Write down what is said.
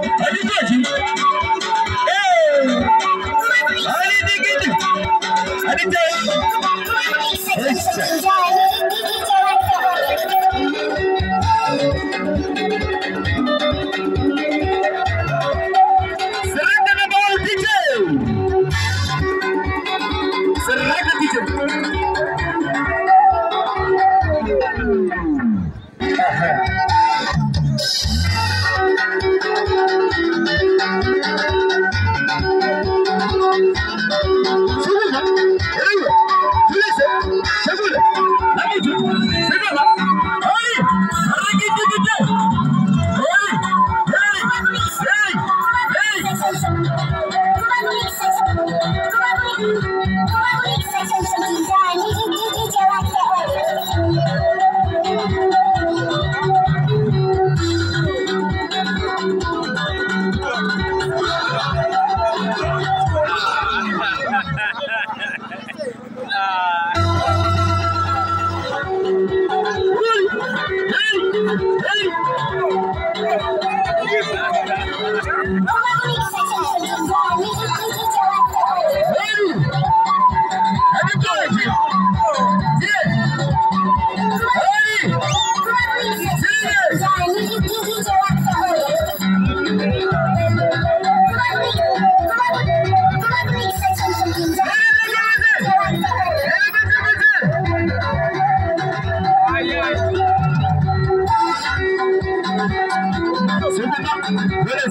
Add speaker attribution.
Speaker 1: Aditoji. Hey! Aditoji. Aditoji.
Speaker 2: Aditoji.
Speaker 1: Yes.